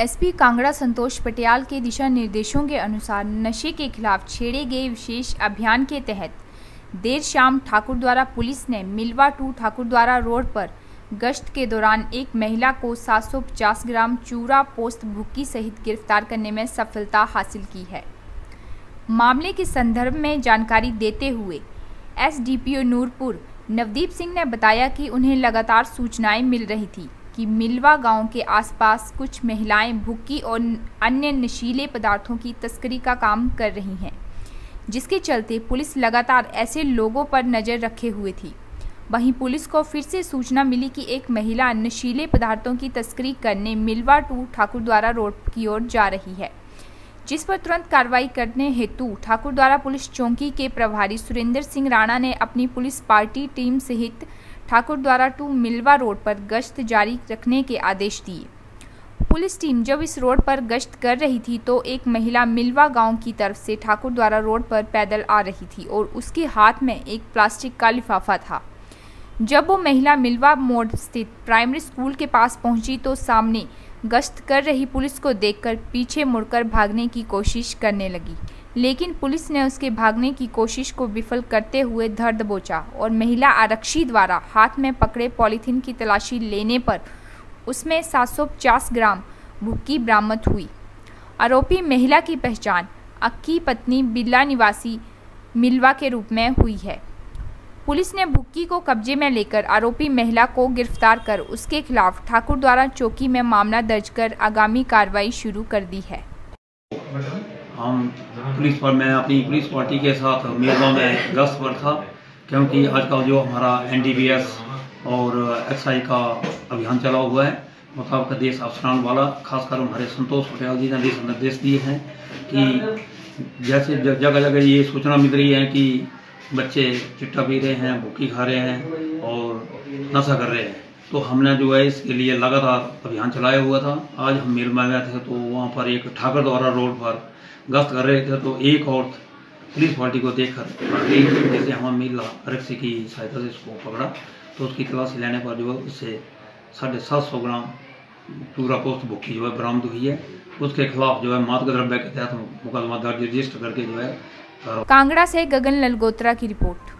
SP Kangra Santosh Patial के दिशा निर्देशों के अनुसार नशे के खिलाफ छेड़े गए विशेष अभियान के तहत देर शाम ठाकुर द्वारा पुलिस ने मिलवा टू ठाकुर द्वारा रोड पर गश्त के दौरान एक महिला को 750 ग्राम चूरा पोस्त भुक्की सहित गिरफ़्तार करने में सफलता हासिल की है। मामले के संदर्भ में जानकारी देते हुए एसडीपीओ नूरपुर नवदीप सिंह ने बताया कि उन्हें लगातार सूचनाएँ मिल रही थी। कि मिलवा गाँव के आसपास कुछ महिलाएँ भुक्की और अन्य नशीले पदार्थों की तस्करी का काम कर रही हैं, जिसके चलते पुलिस लगातार ऐसे लोगों पर नज़र रखे हुए थी। वहीं पुलिस को फिर से सूचना मिली कि एक महिला नशीले पदार्थों की तस्करी करने मिलवा टू ठाकुर द्वारा रोड की ओर जा रही है, जिस पर तुरंत कार्रवाई करने हेतु ठाकुर द्वारा पुलिस चौकी के प्रभारी सुरेंद्र सिंह राणा ने अपनी पुलिस पार्टी टीम सहित ठाकुर द्वारा टू मिलवा रोड पर गश्त जारी रखने के आदेश दिए। पुलिस टीम जब इस रोड पर गश्त कर रही थी तो एक महिला मिलवा गाँव की तरफ़ से ठाकुर द्वारा रोड पर पैदल आ रही थी और उसके हाथ में एक प्लास्टिक का लिफाफा था। जब वो महिला मिलवा मोड़ स्थित प्राइमरी स्कूल के पास पहुँची तो सामने गश्त कर रही पुलिस को देखकर पीछे मुड़कर भागने की कोशिश करने लगी। लेकिन पुलिस ने उसके भागने की कोशिश को विफल करते हुए धर दबोचा और महिला आरक्षी द्वारा हाथ में पकड़े पॉलीथीन की तलाशी लेने पर उसमें 750 ग्राम भुक्की बरामद हुई। आरोपी महिला की पहचान अक्की पत्नी बिल्ला निवासी मिलवा के रूप में हुई है। पुलिस ने भुक्की को कब्जे में लेकर आरोपी महिला को गिरफ़्तार कर उसके खिलाफ ठाकुर द्वारा चौकी में मामला दर्ज कर आगामी कार्रवाई शुरू कर दी है। हम पुलिस पर मैं अपनी पुलिस पार्टी के साथ मेरवा में गश्त पर था, क्योंकि आजकल जो हमारा एनडीबीएस और एक्साई का अभियान चला हुआ है, मुताबिक देश अफसरान वाला, खासकर हमारे संतोष पटेल जी ने देश निर्देश दिए हैं कि जैसे जगह जगह ये सूचना मिल रही है कि बच्चे चिट्टा पी रहे हैं, भूखी खा रहे हैं और नशा कर रहे हैं। तो हमने जो है इसके लिए लगातार अभियान चलाया हुआ था। आज हम मेल में गए थे तो वहाँ पर एक ठाकर द्वारा रोड पर गश्त कर रहे थे तो एक और पुलिस पार्टी को देखकर जैसे हम मिला रक्सी की सहायता से इसको पकड़ा। तो उसकी तलाशी लेने पर जो है उससे साढ़े सात सौ ग्राम पूरा पोस्ट बुकी जो है बरामद हुई है। उसके खिलाफ जो है मादक द्रव्य के तहत मुकदमा दर्ज रजिस्टर करके जो है कांगड़ा से गगन ललगोत्रा की रिपोर्ट।